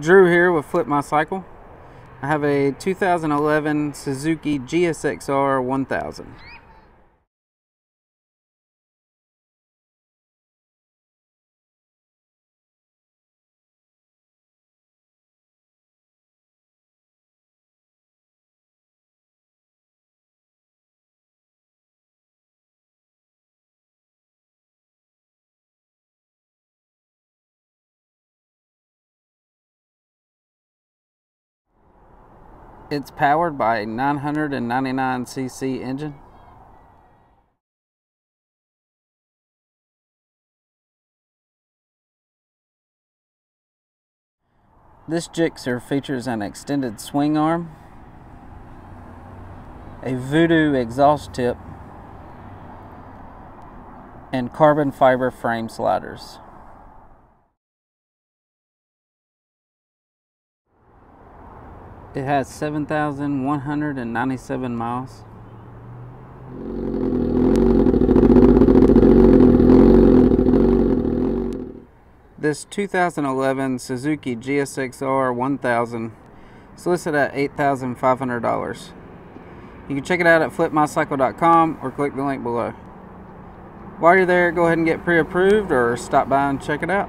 Drew here with Flip My Cycle. I have a 2011 Suzuki GSXR 1000. It's powered by a 999cc engine. This Gixxer features an extended swing arm, a Voodoo exhaust tip, and carbon fiber frame sliders. It has 7,197 miles. This 2011 Suzuki GSXR 1000 is listed at $8,500. You can check it out at flipmycycle.com or click the link below. While you're there, go ahead and get pre-approved or stop by and check it out.